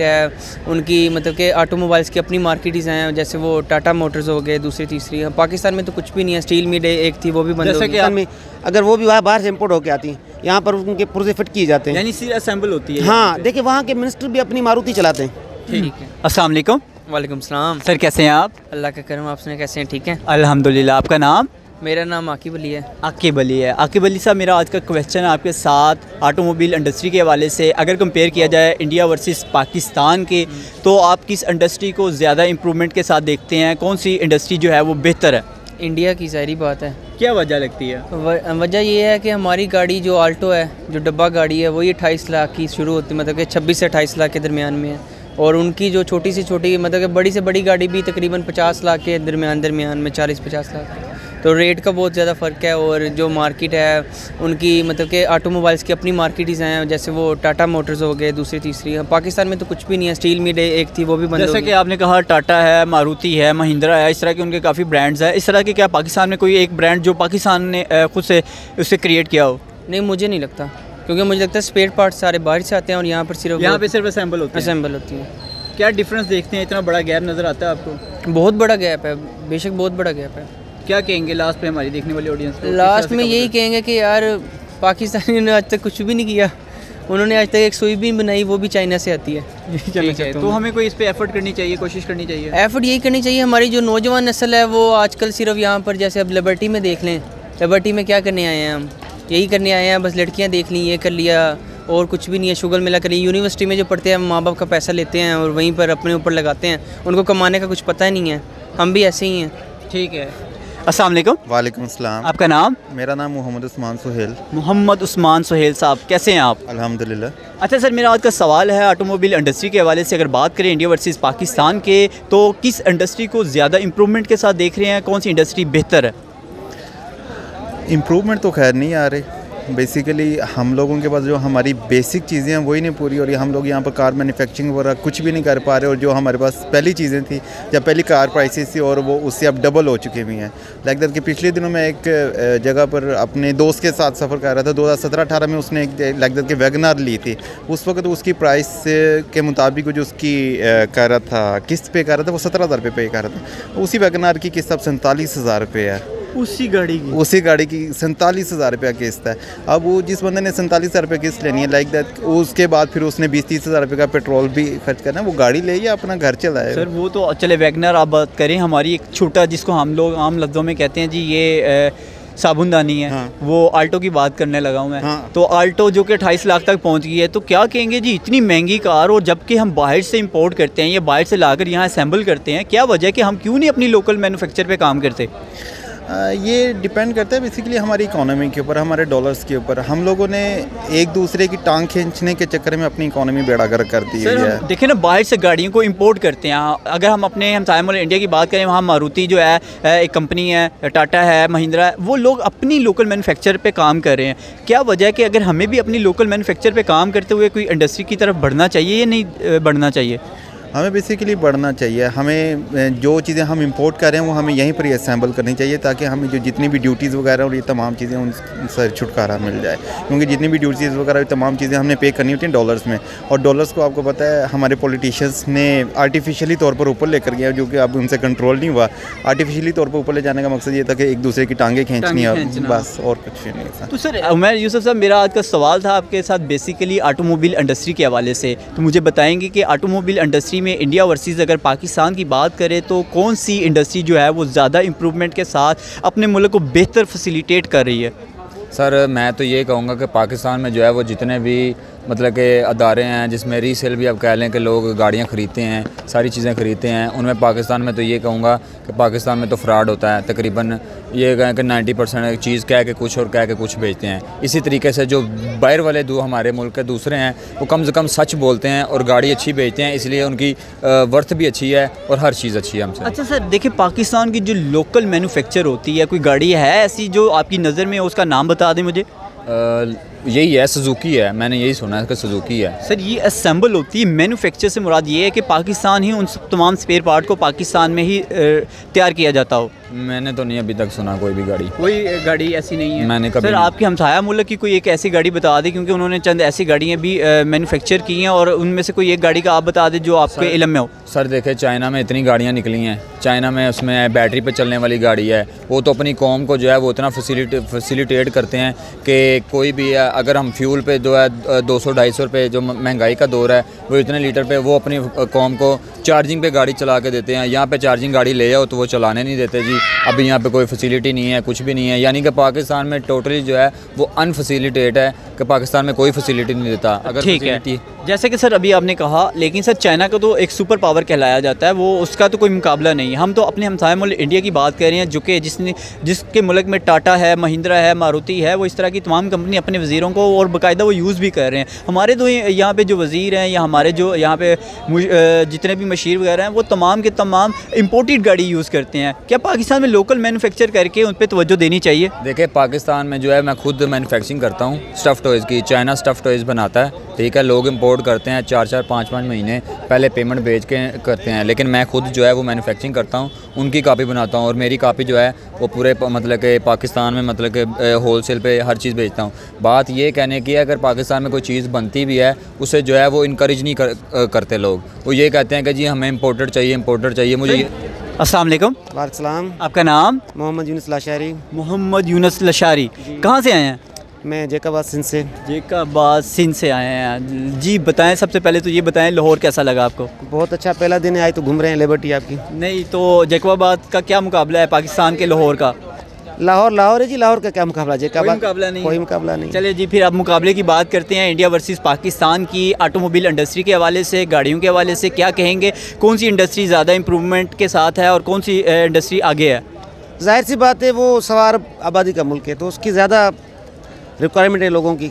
है उनकी मतलब कि ऑटोमोबाइल्स की अपनी मार्केट्स हैं जैसे वो टाटा मोटर्स हो गए दूसरी तीसरी पाकिस्तान में तो कुछ भी नहीं है स्टील मिल एक थी वो भी बंद जैसे कि गई। में अगर वो भी वहाँ बाहर से इम्पोर्ट होकर आती हैं यहाँ पर उनके पुर्जे फिट किए जाते हैं। यानी सी असेंबल होती है। हाँ देखिए वहाँ के मिनिस्टर भी अपनी मारुति चलाते हैं। ठीक है। अस्सलाम वालेकुम सलाम। सर कैसे हैं आप? अल्लाह का करम आपने कैसे हैं? ठीक है? अल्हम्दुलिल्लाह आपका नाम? मेरा नाम आकिब अली है। आकिब अली है। आकिब अली साहब मेरा आज का क्वेश्चन है आपके साथ ऑटोमोबाइल इंडस्ट्री के हवाले से। अगर कंपेयर किया जाए इंडिया वर्सेस पाकिस्तान के तो आप किस इंडस्ट्री को ज़्यादा इम्प्रूवमेंट के साथ देखते हैं? कौन सी इंडस्ट्री जो है वो बेहतर है? इंडिया की सारी बात है। क्या वजह लगती है? वजह ये है कि हमारी गाड़ी जो आल्टो है जो डब्बा गाड़ी है वही अट्ठाईस लाख की शुरू होती है मतलब कि छब्बीस से अट्ठाईस लाख के दरमियान में है। और उनकी जो छोटी से छोटी मतलब कि बड़ी से बड़ी गाड़ी भी तकरीबन पचास लाख के दरमियान दरमियान में चालीस पचास लाख। तो रेट का बहुत ज़्यादा फ़र्क है और जो मार्केट है उनकी मतलब कि ऑटोमोबाइल्स की अपनी मार्केट्स हैं जैसे वो टाटा मोटर्स हो गए दूसरी तीसरी पाकिस्तान में तो कुछ भी नहीं है स्टील मिल एक थी वो भी बंद जैसे कि आपने कहा टाटा है मारुति है महिंद्रा है इस तरह के उनके काफ़ी ब्रांड्स हैं। इस तरह के क्या पाकिस्तान में कोई एक ब्रांड जो पाकिस्तान ने खुद से उससे क्रिएट किया हो? नहीं मुझे नहीं लगता क्योंकि मुझे लगता है स्पेयर पार्ट सारे बाहर से आते हैं और यहाँ पर सिर्फ़ यहाँ पे सिर्फ़ असेंबल होते हैं। असेंबल होती हैं। क्या डिफरेंस देखते हैं? इतना बड़ा गैप नज़र आता है आपको? बहुत बड़ा गैप है बेशक बहुत बड़ा गैप है। क्या कहेंगे लास्ट पे हमारी देखने वाली ऑडियंस को? लास्ट में यही कहेंगे कि यार पाकिस्तानी ने आज तक कुछ भी नहीं किया। उन्होंने आज तक एक सुई भी बनाई वो भी चाइना से आती है। ठीक है तो हमें कोई इस पे एफर्ट करनी चाहिए कोशिश करनी चाहिए? एफर्ट यही करनी चाहिए हमारी जो नौजवान नस्ल है वो आजकल सिर्फ़ यहाँ पर जैसे अब लिबर्टी में देख लें। लिबर्टी में क्या करने आए हैं हम? यही करने आए हैं बस लड़कियाँ देख ली ये कर लिया और कुछ भी नहीं है शुगर मिला कर लिया यूनिवर्सिटी में जो पढ़ते हैं माँ बाप का पैसा लेते हैं और वहीं पर अपने ऊपर लगाते हैं। उनको कमाने का कुछ पता ही नहीं है। हम भी ऐसे ही हैं। ठीक है। अस्सलाम वाले वालेकुम अस्सलाम। आपका नाम? मेरा नाम मोहम्मद उस्मान सुहेल। मोहम्मद उस्मान सुहेल साहब कैसे हैं आप? अल्हम्दुलिल्लाह। अच्छा सर मेरा आज का सवाल है ऑटोमोबाइल इंडस्ट्री के हवाले से। अगर बात करें इंडिया वर्सेस पाकिस्तान के तो किस इंडस्ट्री को ज़्यादा इम्प्रूवमेंट के साथ देख रहे हैं? कौन सी इंडस्ट्री बेहतर है? इम्प्रूवमेंट तो खैर नहीं आ रही। बेसिकली हम लोगों के पास जो हमारी बेसिक चीज़ें हैं, वही नहीं पूरी और ये हम लोग यहाँ पर कार मैन्युफैक्चरिंग वगैरह कुछ भी नहीं कर पा रहे और जो हमारे पास पहली चीज़ें थी जब पहली कार प्राइसेस थी और वो उससे अब डबल हो चुकी हुई हैं। लाइक दैट कि पिछले दिनों में एक जगह पर अपने दोस्त के साथ सफ़र कर रहा था। दो हज़ार सत्रह अठारह में उसने एक लाइक दैट कि वैगनार ली थी। उस वक्त उसकी प्राइस के मुताबिक जो उसकी कर रहा था, किस्त पे कर रहा था, वो सत्रह हज़ार रुपये पे कर रहा था। उसी वैगनार की किस्त अब सैंतालीस हज़ार रुपये है। उसी गाड़ी की। उसी गाड़ी की सैंतालीस हज़ार रुपया किस्त है। अब वो जिस बंदे ने सैंतालीस हज़ार रुपये किस्त लेनी है लाइक दैट उसके बाद फिर उसने बीस तीस हज़ार रुपये का पेट्रोल भी खर्च करना है वो गाड़ी ले या अपना घर चलाए सर वो तो चले वैगनर आप बात करें हमारी एक छोटा जिसको हम लोग आम लफ्ज़ों में कहते हैं जी ये साबुनदानी है। हाँ। वो आल्टो की बात करने लगा हूँ मैं। हाँ। तो आल्टो जो कि अट्ठाईस लाख तक पहुँच गई है तो क्या कहेंगे जी इतनी महँगी कार और जबकि हम बाहर से इंपोर्ट करते हैं या बाहर से लाकर यहाँ असेंबल करते हैं क्या वजह है कि हम क्यों नहीं अपनी लोकल मैन्युफैक्चर पे काम करते? ये डिपेंड करता है बेसिकली हमारी इकोनॉमी के ऊपर हमारे डॉलर्स के ऊपर। हम लोगों ने एक दूसरे की टांग खींचने के चक्कर में अपनी इकोनॉमी बेड़ागर कर दी है। देखें ना बाहर से गाड़ियों को इंपोर्ट करते हैं। अगर हम अपने हम साइमल इंडिया की बात करें वहाँ मारुति जो है एक कंपनी है टाटा है महिंद्रा है वो लोग अपनी लोकल मैन्युफैक्चर पर काम कर रहे हैं। क्या वजह है कि अगर हमें भी अपनी लोकल मैन्युफैक्चर पर काम करते हुए कोई इंडस्ट्री की तरफ़ बढ़ना चाहिए या नहीं बढ़ना चाहिए? हमें बेसिकली बढ़ना चाहिए। हमें जो चीज़ें हम इंपोर्ट कर रहे हैं वो हमें यहीं पर ही असेंबल करनी चाहिए ताकि हमें जो जितनी भी ड्यूटीज़ वगैरह और ये तमाम चीज़ें उनसे छुटकारा मिल जाए। क्योंकि जितनी भी ड्यूटीज़ वगैरह तमाम चीज़ें हमने पे करनी होती हैं डॉलर्स में। और डॉलर्स को आपको पता है हमारे पॉलिटिशियंस ने आर्टिफिशियली तौर पर ऊपर लेकर गया जो कि अब उनसे कंट्रोल नहीं हुआ। आर्टिफिशियली तौर पर ऊपर ले जाने का मकसद ये था कि एक दूसरे की टांगें खींचनी है बस और कुछ नहीं था। तो सर उमर यूसुफ साहब मेरा आज का सवाल था आपके साथ बेसिकली ऑटोमोबाइल इंडस्ट्री के हवाले से। तो मुझे बताएँगे कि ऑटोमोबाइल इंडस्ट्री में इंडिया वर्सेस अगर पाकिस्तान की बात करें तो कौन सी इंडस्ट्री जो है वो ज़्यादा इम्प्रूवमेंट के साथ अपने मुल्क को बेहतर फैसिलिटेट कर रही है? सर, मैं तो ये कहूँगा कि पाकिस्तान में जो है वो जितने भी मतलब के अदारे हैं जिसमें रीसेल भी आप कह लें कि लोग गाड़ियाँ ख़रीदते हैं सारी चीज़ें ख़रीदते हैं। उनमें पाकिस्तान में तो ये कहूँगा कि पाकिस्तान में तो फ्रॉड होता है। तकरीबन ये कहें कि 90 परसेंट चीज़ कह के कुछ और कह के कुछ बेचते हैं। इसी तरीके से जो बाहर वाले दो हमारे मुल्क के दूसरे हैं वो कम से कम सच बोलते हैं और गाड़ी अच्छी बेचते हैं इसलिए उनकी वर्थ भी अच्छी है और हर चीज़ अच्छी है हमसे। अच्छा सर देखिए पाकिस्तान की जो लोकल मैनुफेक्चर होती है कोई गाड़ी है ऐसी जो आपकी नज़र में उसका नाम बता दें मुझे। यही है सुजुकी है। मैंने यही सुना है कि सुजुकी है। सर ये असेंबल होती है मैन्युफैक्चर से मुराद ये है कि पाकिस्तान ही उन सब तमाम स्पेयर पार्ट को पाकिस्तान में ही तैयार किया जाता हो। मैंने तो नहीं अभी तक सुना कोई भी गाड़ी। कोई गाड़ी ऐसी नहीं है। मैंने कभी सर आपके हमसाया मुल्क की कोई एक ऐसी गाड़ी बता दें क्योंकि उन्होंने चंद ऐसी गाड़ियाँ भी मैनुफेक्चर की हैं और उनमें से कोई एक गाड़ी का आप बता दें जो आपके इलम में हो। सर देखे चाइना में इतनी गाड़ियाँ निकली हैं। चाइना में उसमें बैटरी पर चलने वाली गाड़ी है। वो तो अपनी कौम को जो है वो इतना फैसिलिटे फैसिलिटेट करते हैं कि कोई भी अगर हम फ्यूल पे जो है दो सौ ढाई सौ रुपये जो महँगाई का दौर है वो इतने लीटर पे वो अपनी कौम को चार्जिंग पे गाड़ी चला के देते हैं। यहाँ पे चार्जिंग गाड़ी ले जाओ तो वो चलाने नहीं देते जी। अभी यहाँ पे कोई फैसिलिटी नहीं है कुछ भी नहीं है। यानी कि पाकिस्तान में टोटली जो है वो अनफेसिलिटेट है कि पाकिस्तान में कोई फैसिलिटी नहीं देता। अगर ठीक है। जैसे कि सर अभी आपने कहा, लेकिन सर चाइना का तो एक सुपर पावर कहलाया जाता है, वो उसका तो कोई मुकाबला नहीं। है हम तो अपने हमसाय मुल्क इंडिया की बात कर रहे हैं, जो कि जिसने, जिसके मुल्क में टाटा है, महिंद्रा है, मारुति है, वो इस तरह की तमाम कंपनी अपने वज़ीरों को और बाकायदा वो यूज़ भी कर रहे हैं। हमारे तो यहाँ पर जो वज़ीर हैं या हमारे जो यहाँ पे जितने भी मशीर वगैरह हैं, वो तमाम के तमाम इम्पोर्टेड गाड़ी यूज़ करते हैं। क्या पाकिस्तान में लोकल मैनुफैक्चर करके उन पर तवज्जो देनी चाहिए? देखिए, पाकिस्तान में जो है, मैं खुद मैन्युफैक्चरिंग करता हूँ स्टफ़ टॉयज़ की, चाइना स्टफ़ टॉयज़ बनाता है। ठीक है लोग इंपोर्ट करते हैं चार चार पाँच पाँच महीने पहले पेमेंट भेज के करते हैं। लेकिन मैं खुद जो है वो मैन्युफैक्चरिंग करता हूँ उनकी कापी बनाता हूँ और मेरी कापी जो है वो पूरे मतलब कि पाकिस्तान में मतलब कि होल सेल पे हर चीज़ बेचता हूँ। बात ये कहने की है अगर पाकिस्तान में कोई चीज़ बनती भी है उसे जो है वो इनक्रेज नहीं कर, करते लोग। वो ये कहते हैं कि जी हमें इम्पोर्टेड चाहिए इम्पोर्टेड चाहिए मुझे अस्सलाम वालेकुम। वालेकुम आपका नाम? मोहम्मद यूनुस लाशारी। मोहम्मद यूनस लशारी। कहाँ से आए हैं? मैं जैकाबाद सिंध से। जेकाबाद सिंध से आए हैं। जी बताएँ सबसे पहले तो ये बताएँ लाहौर कैसा लगा आपको? बहुत अच्छा पहला दिन है आज तो घूम रहे हैं लिबर्टी आपकी। नहीं तो जैकाबाद का क्या मुकाबला है पाकिस्तान के लाहौर का? लाहौर लाहौर है जी लाहौर का क्या मुकाबला? जैकाबाद मुकाबला नहीं कोई मुकाबला नहीं। चले जी फिर आप मुकाबले की बात करते हैं। इंडिया वर्सेस पाकिस्तान की ऑटोमोबाइल इंडस्ट्री के हवाले से गाड़ियों के हवाले से क्या कहेंगे? कौन सी इंडस्ट्री ज़्यादा इंप्रूवमेंट के साथ है और कौन सी इंडस्ट्री आगे है? ज़ाहिर सी बात है वो सवार आबादी का मुल्क है तो उसकी ज़्यादा रिक्वायरमेंट है लोगों की।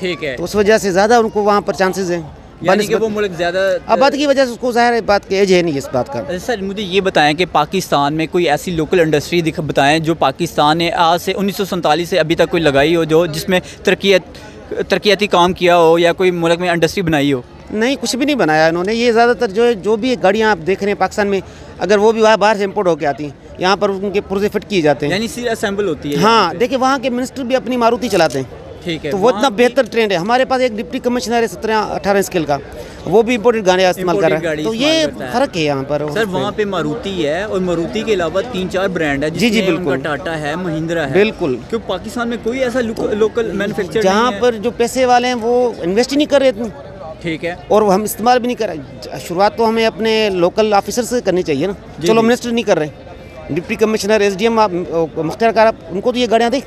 ठीक है। तो उस वजह से ज़्यादा उनको वहाँ पर चांसेस हैं। यानी कि वो मुल्क ज़्यादा आबाद की वजह से उसको ज़ाहिर है बात की एज है नहीं इस बात का। सर मुझे ये बताएँ कि पाकिस्तान में कोई ऐसी लोकल इंडस्ट्री दिख बताएँ जो पाकिस्तान ने आज से उन्नीस से अभी तक कोई लगाई हो जो जिसमें तरक्यात तरक्याती काम किया हो या कोई मुल्क में इंडस्ट्री बनाई हो। नहीं कुछ भी नहीं बनाया इन्होंने। ये ज़्यादातर जो जो भी गाड़ियाँ आप देख रहे हैं पाकिस्तान में अगर वो भी वहाँ बाहर से इम्पोर्ट होकर आती हैं यहाँ पर उनके पुर्जे फिट किए जाते हैं। यानी सी असेंबल होती है। हाँ देखिए वहाँ के मिनिस्टर भी अपनी मारुति चलाते हैं। ठीक है तो वो इतना बेहतर ट्रेंड है। हमारे पास एक डिप्टी कमिश्नर है सत्रह अठारह स्केल का। वो भी इम्पोर्टेड गाड़ियाँ इस्तेमाल कर रहा है। तो ये फ़र्क है यहाँ पर। सर वहाँ पे मारुति है और मारुति के अलावा तीन चार ब्रांड है जी, जी, बिल्कुल। टाटा है महिंद्रा है। बिल्कुल। क्यों पाकिस्तान में कोई ऐसा लोक- लोकल मैन्युफैक्चर जहाँ पर जो पैसे वाले हैं वो इन्वेस्ट ही नहीं कर रहे इतनी। ठीक है। और हम इस्तेमाल भी नहीं कर रहे। शुरुआत तो हमें अपने लोकल ऑफिसर से करनी चाहिए ना। चलो। मिनिस्टर नहीं कर रहे। Deputy commissioner S D M Mukhtar car उनको तो ये गाड़ियाँ दें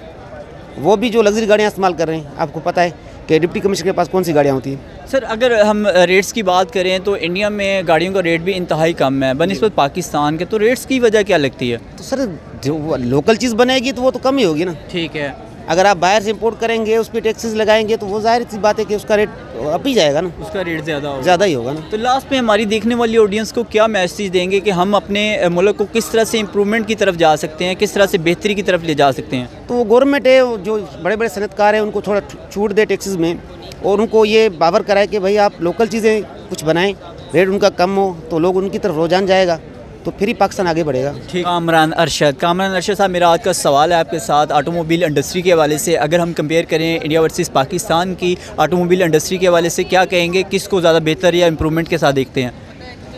वो भी जो लग्जरी गाड़ियाँ इस्तेमाल कर रहे हैं आपको पता है कि डिप्टी कमिश्नर के पास कौन सी गाड़ियाँ होती हैं। सर अगर हम रेट्स की बात करें तो इंडिया में गाड़ियों का रेट भी इंतहाई कम है। बनस्बत पाकिस्तान के तो रेट्स की वजह क्या लगती है? तो सर जो लोकल चीज़ बनेगी तो वो तो कम ही होगी ना। ठीक है। अगर आप बाहर से इम्पोर्ट करेंगे उस पर टैक्सेस लगाएँगे तो वो ज़ाहिर सी बात है कि उसका रेट अप ही जाएगा ना। उसका रेट ज़्यादा ज़्यादा ही होगा ना। तो लास्ट में हमारी देखने वाली ऑडियंस को क्या मैसेज देंगे कि हम अपने मुल्क को किस तरह से इम्प्रूवमेंट की तरफ़ जा सकते हैं किस तरह से बेहतरी की तरफ़ ले जा सकते हैं? तो वो गवर्नमेंट है जो बड़े बड़े सनतकार हैं उनको थोड़ा छूट दे टैक्सेस में और उनको ये बावर कराए कि भाई आप लोकल चीज़ें कुछ बनाएँ रेट उनका कम हो तो लोग उनकी तरफ़ रुझान जाएगा। तो फिर ही पाकिस्तान आगे बढ़ेगा। ठीक। कामरान अरशद। कामरान अरशद साहब मेरा आज का सवाल है आपके साथ ऑटोमोबाइल इंडस्ट्री के हवाले से। अगर हम कंपेयर करें इंडिया वर्सेस पाकिस्तान की ऑटोमोबाइल इंडस्ट्री के हवाले से क्या कहेंगे? किसको ज़्यादा बेहतर या इम्प्रूवमेंट के साथ देखते हैं?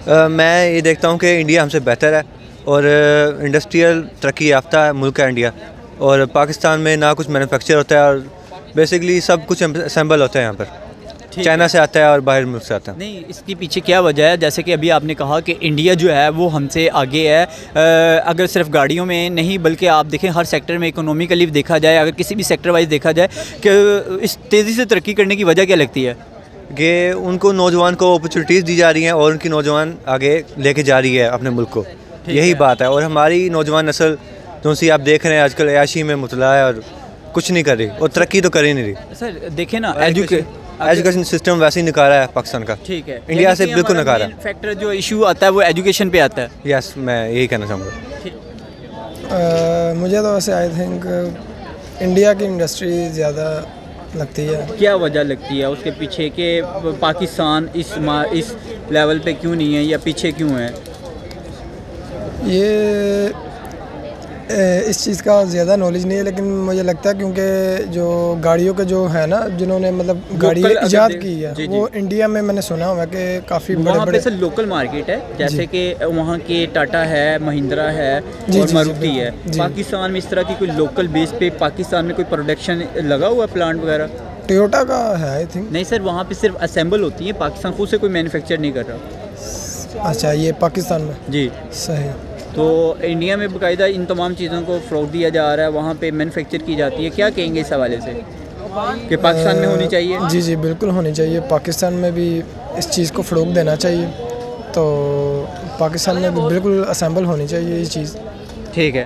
अ, मैं ये देखता हूँ कि इंडिया हमसे बेहतर है और इंडस्ट्रियल तरक्की याफ्ता है मुल्क है इंडिया। और पाकिस्तान में ना कुछ मैन्युफैक्चर होता है और बेसिकली सब कुछ असम्बल होता है यहाँ पर। चाइना से आता है और बाहर मुल्क से आता है। नहीं इसके पीछे क्या वजह है? जैसे कि अभी आपने कहा कि इंडिया जो है वो हमसे आगे है। अ, अगर सिर्फ़ गाड़ियों में नहीं बल्कि आप देखें हर सेक्टर में इकोनॉमिकली देखा जाए अगर किसी भी सेक्टर वाइज देखा जाए कि इस तेज़ी से तरक्की करने की वजह क्या लगती है? कि उनको नौजवान को अपॉर्चुनिटीज़ दी जा रही हैं और उनकी नौजवान आगे लेके जा रही है अपने मुल्क को। यही बात है। और हमारी नौजवान नस्ल जो सी आप देख रहे हैं आजकल अयाशी में मुतला है और कुछ नहीं कर रही और तरक्की तो कर ही नहीं रही। सर देखें ना एजुके एजुकेशन सिस्टम वैसे ही नकारा है पाकिस्तान का। ठीक है। इंडिया से बिल्कुल नकारा है फैक्टर जो इशू आता है वो एजुकेशन पे आता है। यस मैं यही कहना चाहूँगा। मुझे तो वैसे आई थिंक इंडिया की इंडस्ट्री ज़्यादा लगती है। क्या वजह लगती है? उसके पीछे कि पाकिस्तान इस इस लेवल पे क्यों नहीं है या पीछे क्यों है? ये इस चीज़ का ज़्यादा नॉलेज नहीं है लेकिन मुझे लगता है क्योंकि जो गाड़ियों के जो है ना जिन्होंने मतलब गाड़ी ईजाद की है जी, जी। वो इंडिया में मैंने सुना हुआ है कि काफ़ी बड़े बड़े सर लोकल मार्केट है जैसे कि वहाँ के टाटा है महिंद्रा है और मारुति है। पाकिस्तान में इस तरह की कोई लोकल बेस पे पाकिस्तान में कोई प्रोडक्शन लगा हुआ प्लांट वगैरह? टोयोटा का है आई थिंक नहीं सर वहाँ पे सिर्फ़ असेंबल होती है पाकिस्तान खुद से कोई मैन्युफैक्चर नहीं कर रहा। अच्छा ये पाकिस्तान में? जी। सही। तो इंडिया में बाकायदा इन तमाम चीज़ों को फ़रोग दिया जा रहा है वहाँ पर मैनुफेक्चर की जाती है। क्या कहेंगे इस हवाले से? कि पाकिस्तान में होनी चाहिए? जी जी बिल्कुल होनी चाहिए। पाकिस्तान में भी इस चीज़ को फ़रोग देना चाहिए। तो पाकिस्तान में भी बिल्कुल असम्बल होनी चाहिए ये चीज़। ठीक है।